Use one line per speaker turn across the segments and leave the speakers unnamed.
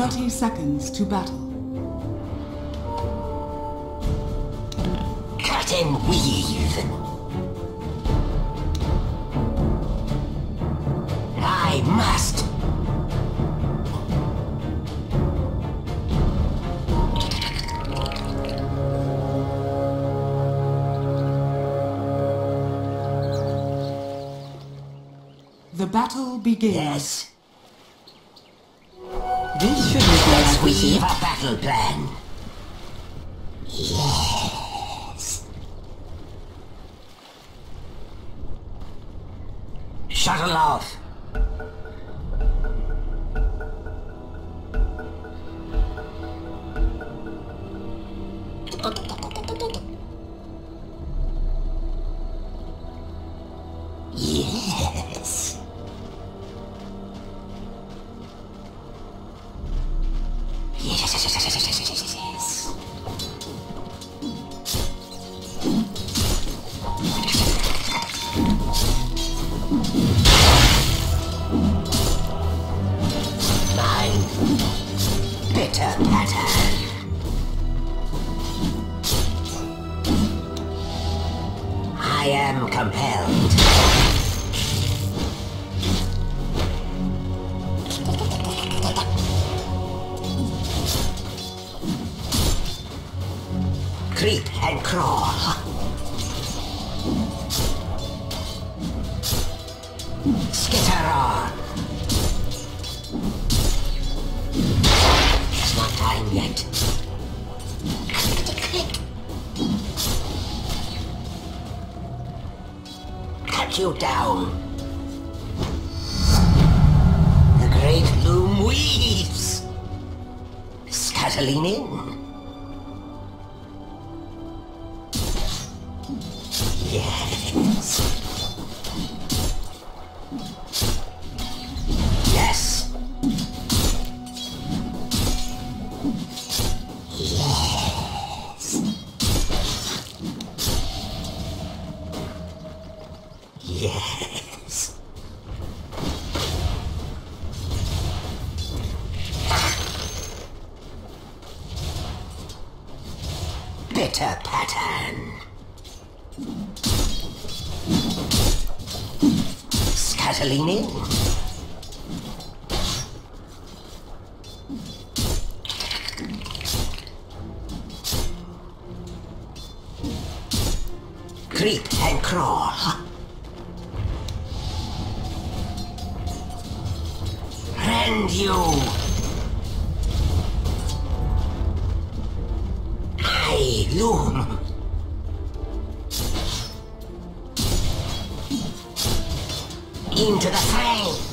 30 seconds to battle.
Cut and weave. I must.
The battle begins.
Yes.
These should
look
like Let's
our battle plan. Yes. Shuttle off. Creep and crawl. Skitter on. It's not time yet. Cut you down. The great loom weaves. Scuttling in. Creep and crawl. Rend you. I loom. Into the fray.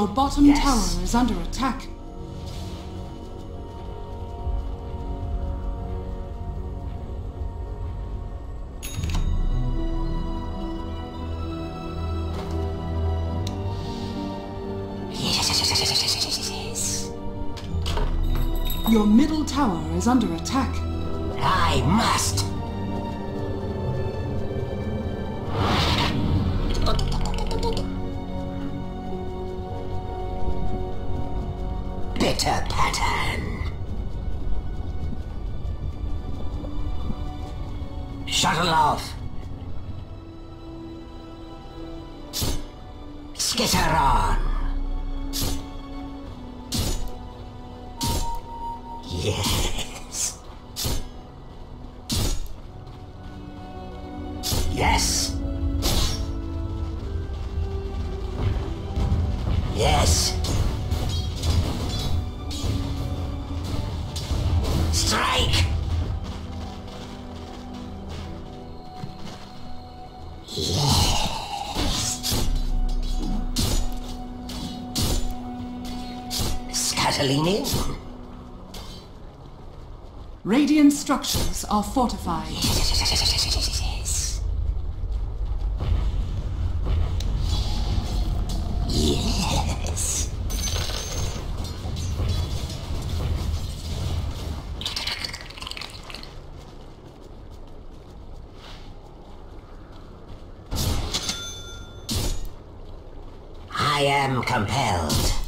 Your bottom
yes.
tower is under attack. Your middle tower is under attack.
I must
are fortified.
Yes. Yes. I am compelled.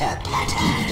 Bitter pattern.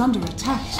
under attack.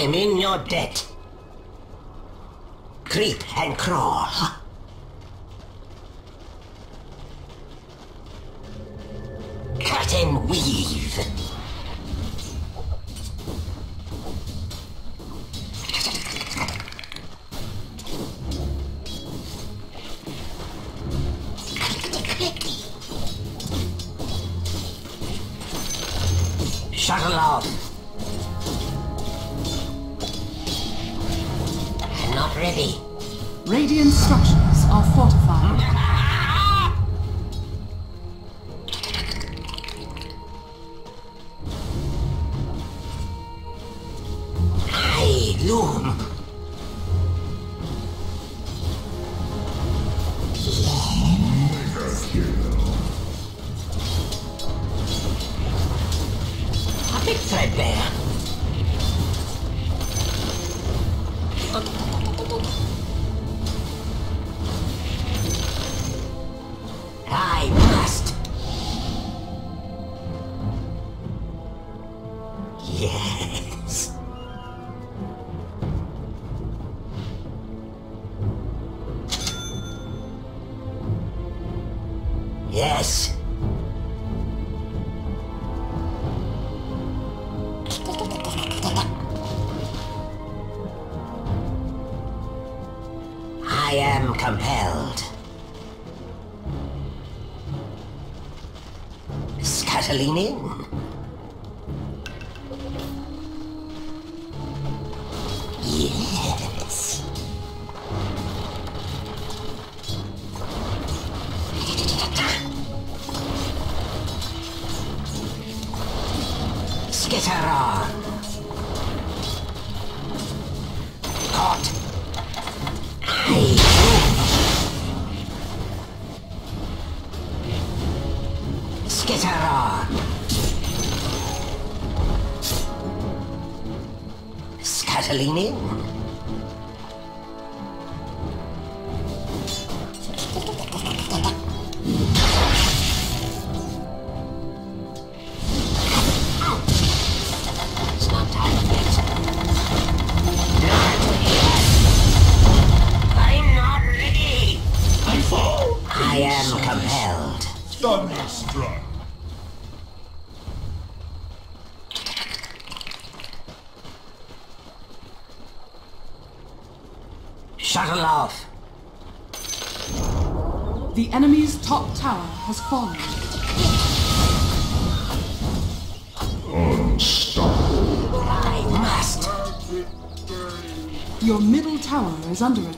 I'm in your debt. Creep and crawl. Cut and weave. Yes. Yes. I am compelled.
Scatolini?
Unstoppable.
I must.
Your middle tower is under attack.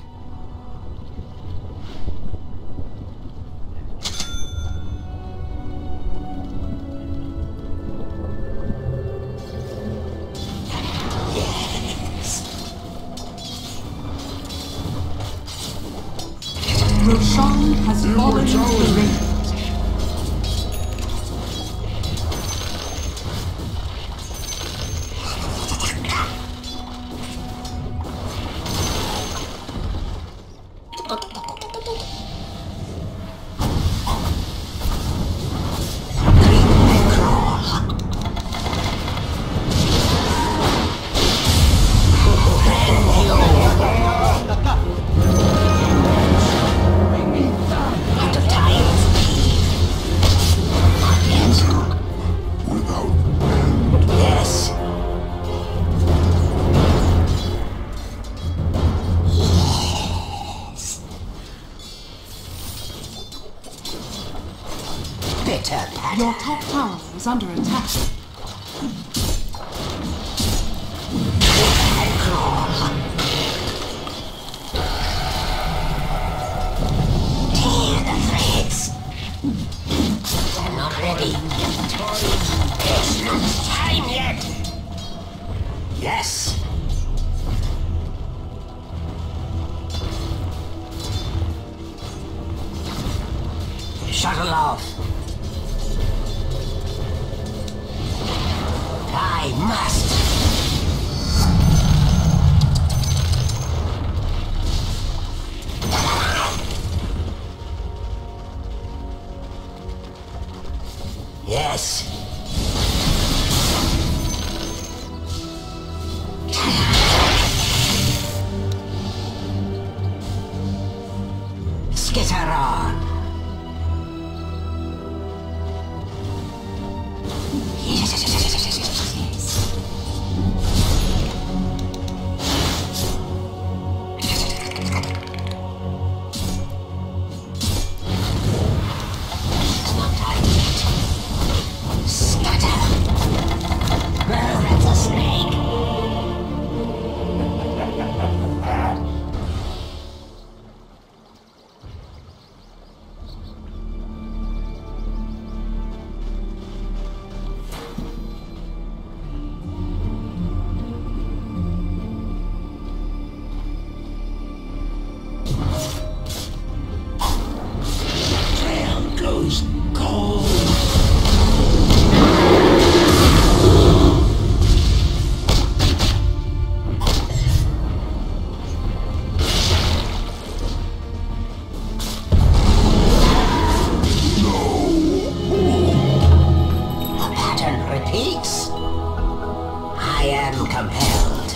stand
compelled.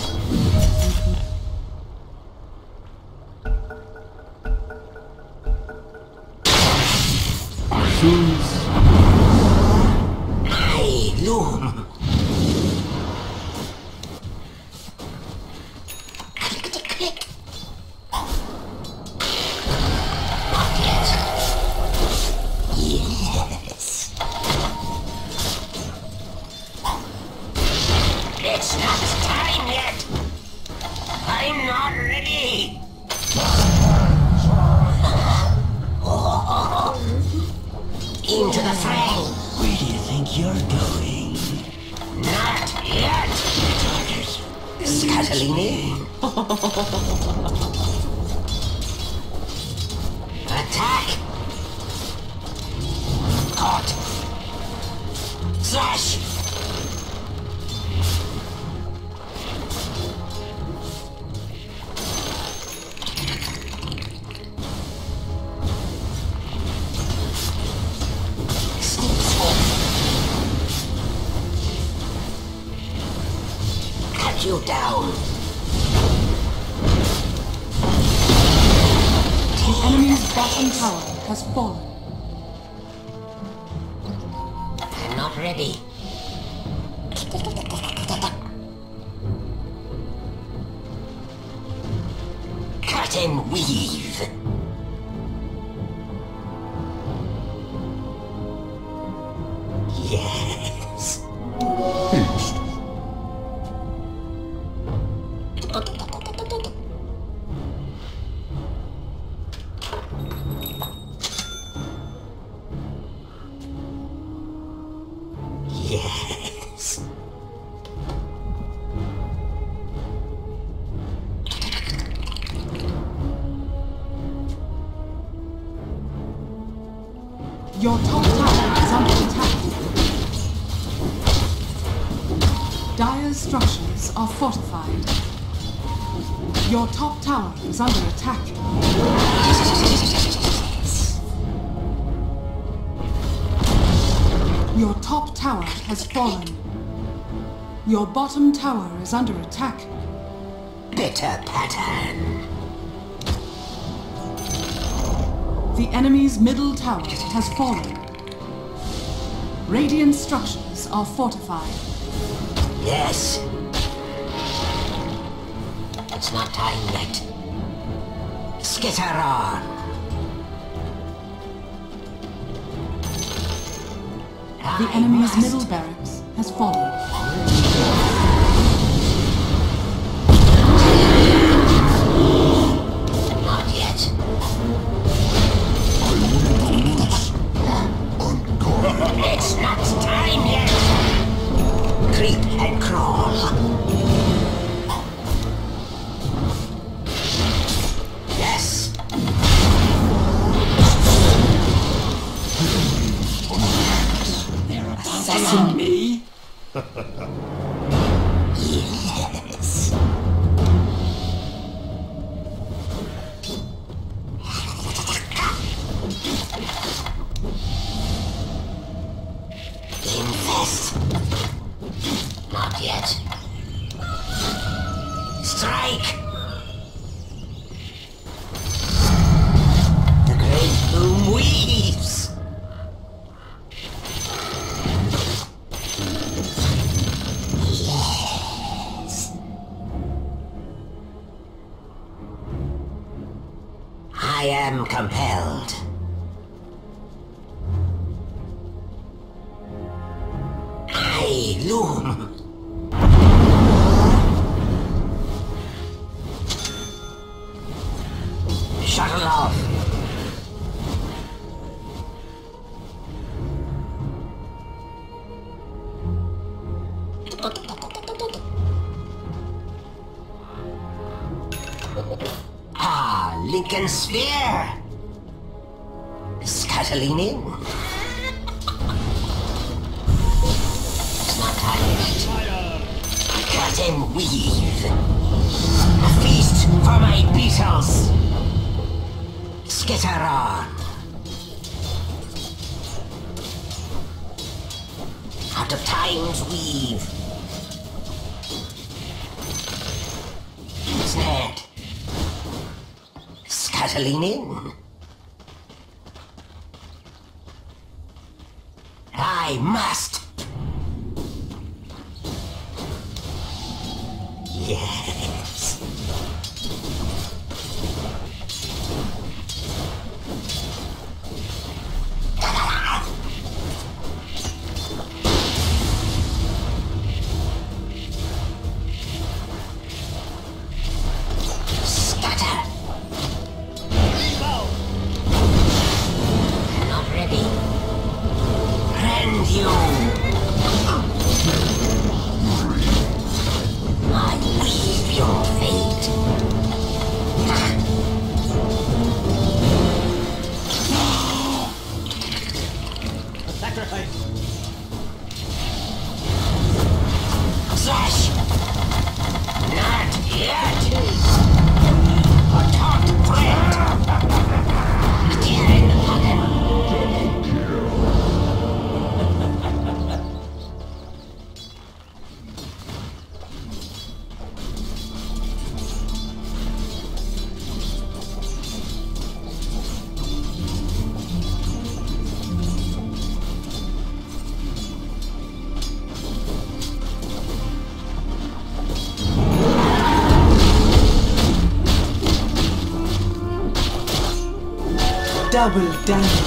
Soon you
down.
The enemy's bottom tower has fallen.
I'm not ready. Cut and weave.
Your top tower has fallen. Your bottom tower is under attack.
Bitter pattern.
The enemy's middle tower has fallen. Radiant structures are fortified.
Yes. It's not time yet. Skitter on.
The enemy's middle barracks has fallen.
Not yet. It's not time yet. Creep and crawl. Yes. Not yet. Strike. Out of time's weave. Snared. Scuttling in. I must. Yes.
Double damage.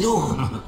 又喝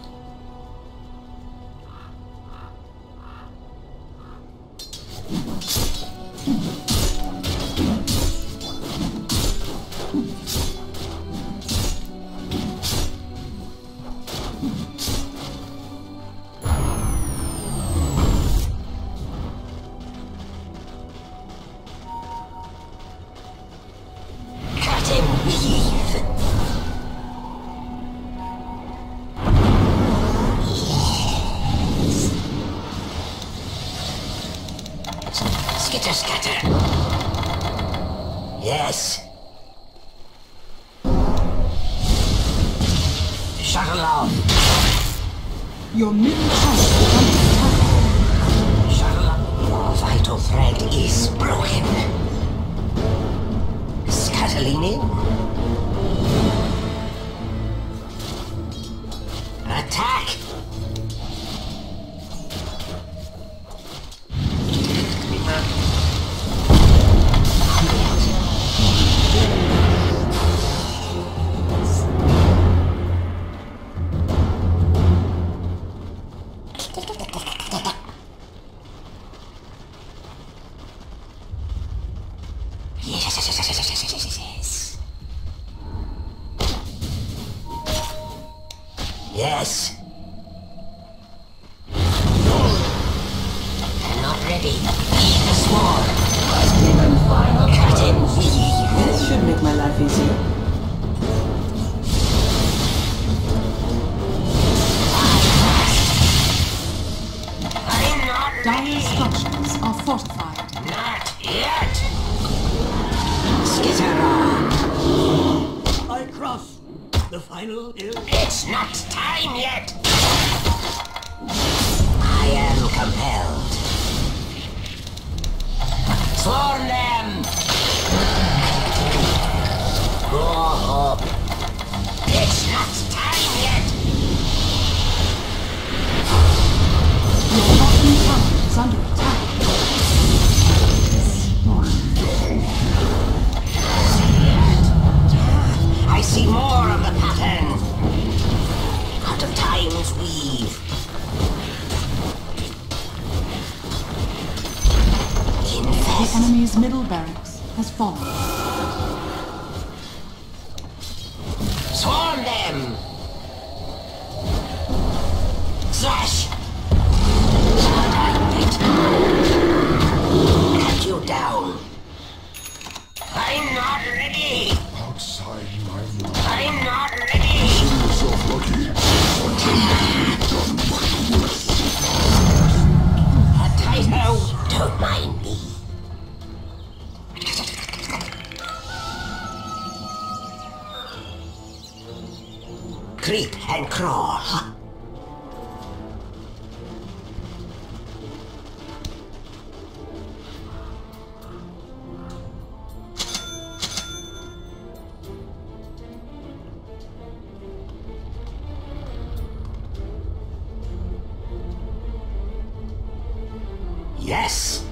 Yes!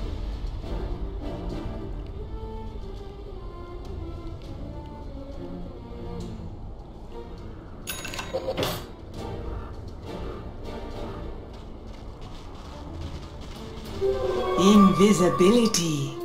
Invisibility.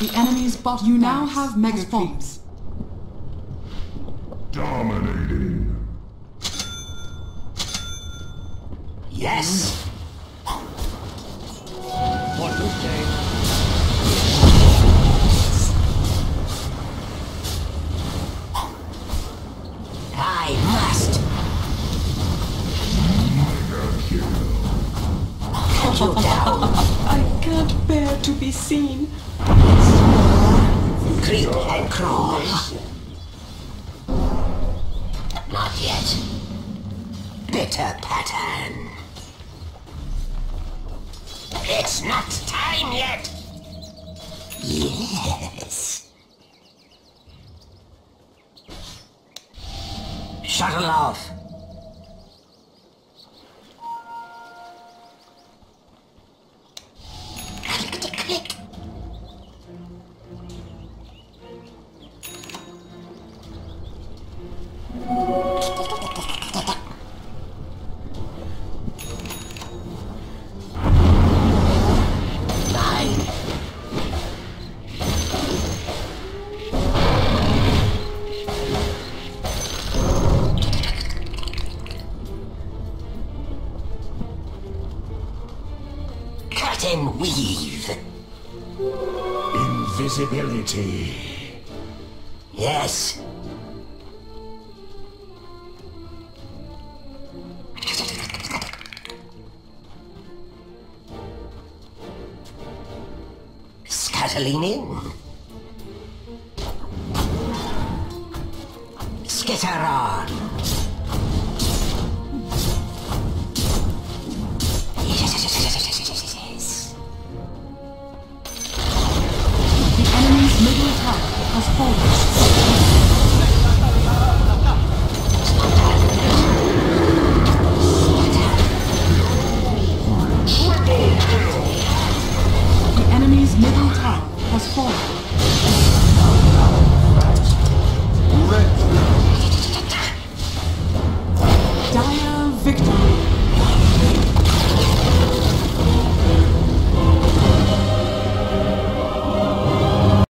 The enemy's bot. You now have mega creeps.
Dominating.
Yes.
What a.
I must. You.
I can't bear to be seen. 看到你的意思。Weave.
Invisibility.
Yes. Scuttling in.